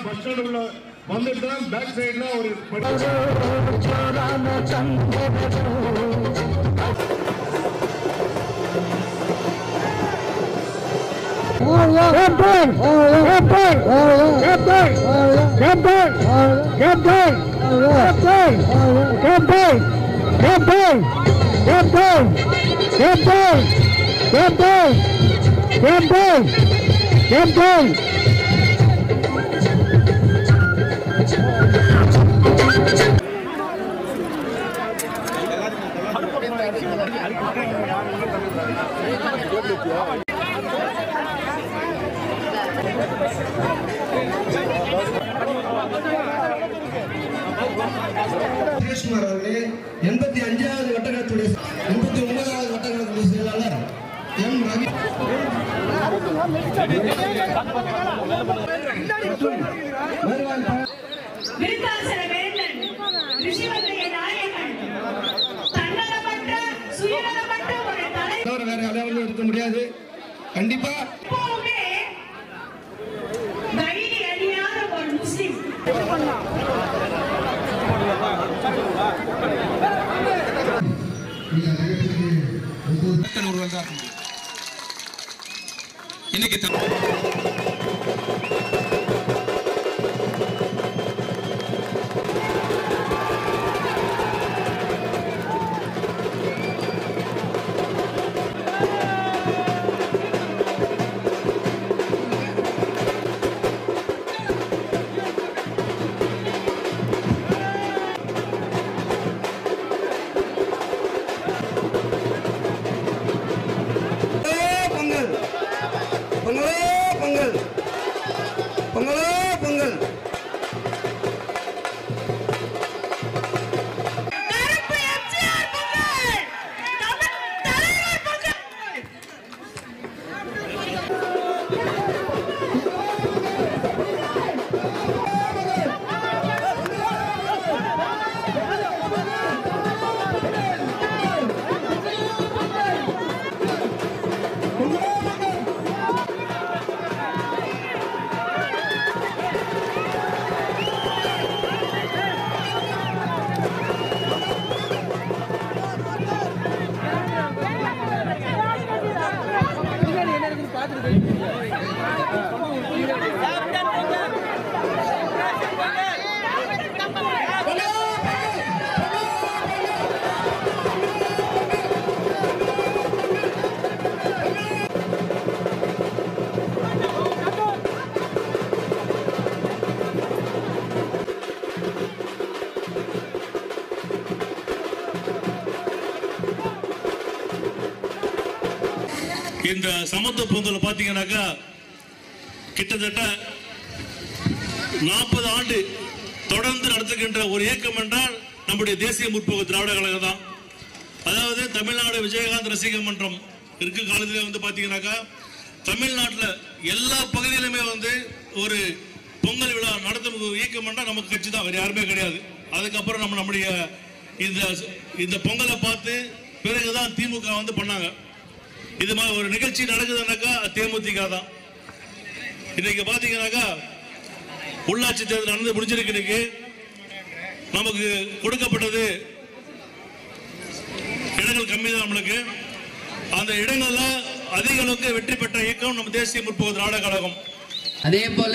Bus stand உள்ள வந்துட்டு தான் பேக் சைடுல ஒரு படி- சுரேஷ்குமார் எண்பத்தி அஞ்சாவது வட்டக்கழகத்துடைய எண்பத்தி ஒன்பதாவது வட்டக்கழகத்துடைய செயலாளர் எம் ரவி. வருவாய் விருத்தாசல வேந்தன் ரிஷிவந்தைய நாயகன். இன்னைக்கு இந்த சமத்துவ பொங்கல் பார்த்தீங்கன்னாக்கா கிட்டத்தட்ட நாற்பது ஆண்டு தொடர்ந்து நடத்துகின்ற ஒரு இயக்கம் என்றால் நம்முடைய தேசிய முற்போக்கு திராவிட கழகம் தான். அதாவது தமிழ்நாடு விஜயகாந்த் ரசிக மன்றம் இருக்க. காலத்துல வந்து பார்த்தீங்கன்னாக்கா தமிழ்நாட்டில் எல்லா பகுதியிலுமே வந்து ஒரு பொங்கல் விழா நடத்தும் இயக்கம் என்றால் நமக்கு கட்சி தான். வேறு யாருமே கிடையாது. அதுக்கப்புறம் நம்ம நம்முடைய இந்த இந்த பொங்கலை பார்த்து பிறகுதான் திமுக வந்து பண்ணாங்க. இது மாதிரி ஒரு நிகழ்ச்சி நடக்குதுன்னாக்கா தேமுதிக தான். இன்னைக்கு பாத்தீங்கன்னாக்கா உள்ளாட்சி தேர்தல் நடந்து முடிஞ்சிருக்கு இன்னைக்கு. நமக்கு கொடுக்கப்பட்டது இடங்கள் கம்மி தான் நம்மளுக்கு. அந்த இடங்கள்ல அதிக அளவுக்கு வெற்றி பெற்ற இயக்கம் நம்ம தேசிய முற்போக்கு திராவிட கழகம். அதே போல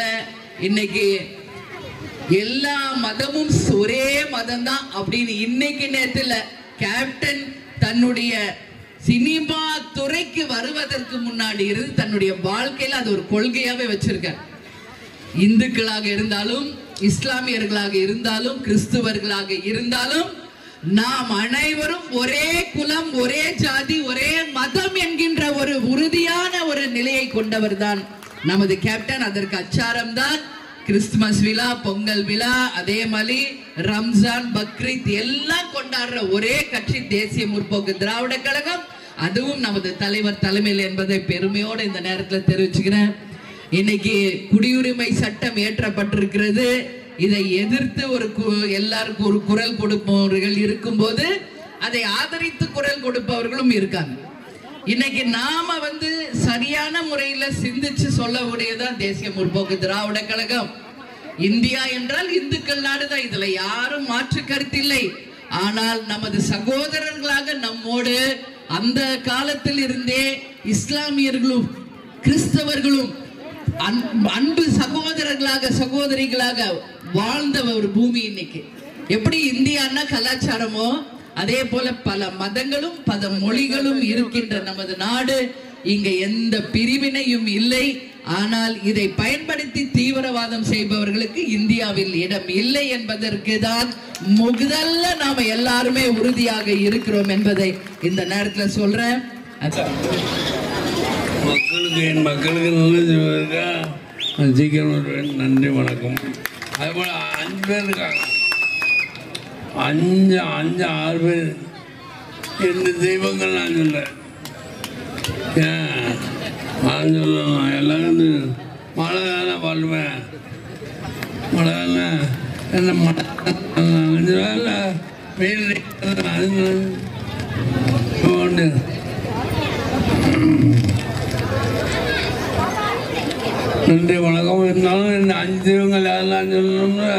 இன்னைக்கு எல்லா மதமும் ஒரே மதம் தான் அப்படின்னு இன்னைக்கு நேரத்தில் கேப்டன் தன்னுடைய சினிமா துறைக்கு வருவதற்கு முன்னாடி இருந்து தன்னுடைய வாழ்க்கையில அது ஒரு கொள்கையாவே வச்சிருக்கார். இந்துக்களாக இருந்தாலும் இஸ்லாமியர்களாக இருந்தாலும் கிறிஸ்துவர்களாக இருந்தாலும் நாம் அனைவரும் ஒரே குலம் ஒரே ஜாதி ஒரே மதம் என்கின்ற ஒரு உறுதியான ஒரு நிலையை கொண்டவர் தான் நமது கேப்டன் அதற்கு அச்சாரம் தான் கிறிஸ்துமஸ் விழா பொங்கல் விழா அதே மாதிரி ரம்ஜான் பக்ரீத் எல்லாம் கொண்டாடுற ஒரே கட்சி தேசிய முற்போக்கு திராவிட கழகம். அதுவும் நமது தலைவர் தலைமையில் என்பதை பெருமையோடு இந்த நேரத்தில் தெரிவிச்சுக்கிறேன். இன்னைக்கு குடியுரிமை சட்டம் ஏற்றப்பட்டிருக்கிறது இதை எதிர்த்து ஒரு கு- எல்லாருக்கும் ஒரு குரல் கொடுப்பவர்கள் இருக்கும்போது அதை ஆதரித்து குரல் கொடுப்பவர்களும் இருக்காங்க. இன்னைக்கு நாம வந்து சரியான முறையில சிந்திச்சு சொல்லக்கூடியதான் தேசிய முற்போக்கு திராவிட கழகம். இந்தியா என்றால் இந்துக்கள் நாடுதான் இதுல யாரும் மாற்று கருத்தில்லை ஆனால் நமது சகோதரர்களாக நம்மோடு அந்த காலத்தில் இருந்தே இஸ்லாமியர்களும் கிறிஸ்தவர்களும் அன்- அன்பு சகோதரர்களாக சகோதரிகளாக வாழ்ந்த ஒரு பூமி இன்னைக்கு. எப்படி இந்தியான்னா கலாச்சாரமோ அதே போல பல மதங்களும் பல மொழிகளும் இருக்கின்ற நமது நாடு இங்க எந்த பிரிவினையும் இல்லை. ஆனால் இதை பயன்படுத்தி தீவிரவாதம் செய்பவர்களுக்கு இந்தியாவில் இடம் இல்லை என்பதற்கு தான் முதல்ல நாம எல்லாருமே உறுதியாக இருக்கிறோம் என்பதை இந்த நேரத்துல சொல்றேன். மக்களுக்கு என் மக்களுக்கு நல்லது சீக்கிரம் நன்றி வணக்கம். அதுபோல் அஞ்சு பேர் இருக்காங்க. அஞ்சு அஞ்சு ஆறு பேர். எந்த தெய்வங்கள் நான் சொல்ல ஏன் நான் சொல்லலாம் எல்லாரும் மழை காலம் வாழ்வேன். மழை காலம் என்ன மழை? அஞ்சு வேலை வெயில் அது ஒன்று நன்றி வணக்கம் இருந்தாலும் இந்த அஞ்சு தெய்வங்கள் யாரெல்லாம் சொல்லணும்னு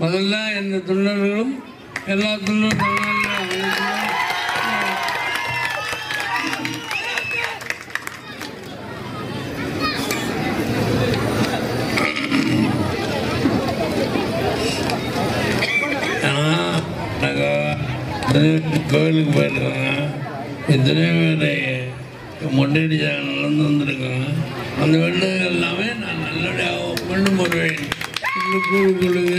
முதல்ல எந்த தொண்டர்களும் எல்லா தொண்டர்களும் கோயிலுக்கு போயிருக்காங்க எத்தனையோ பேர் மொட்டையடிச்சாங்க நடந்து வந்திருக்காங்க அந்த வெள்ளம் எல்லாமே நான் நல்லபடியாக கொண்டு போடுவேன் இந்த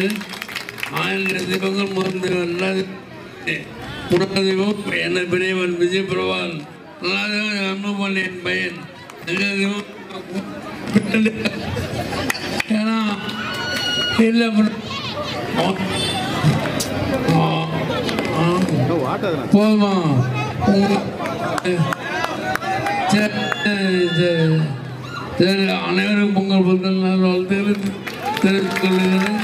ஆயிரம் தீபங்கள் மருந்து எல்லாத்தையும் முன்னதீபம் என்ன பெரியவன் விஜய் பிரபால் நல்லாதீபம் அன்புமல்லி என் பையன். எல்லாத்தையும் ஏன்னா இல்லை போதுமா? சரி, அனைவரும் பொங்கல் பொங்கல் நாள் தெரிவித்துக் கொள்கிறேன்.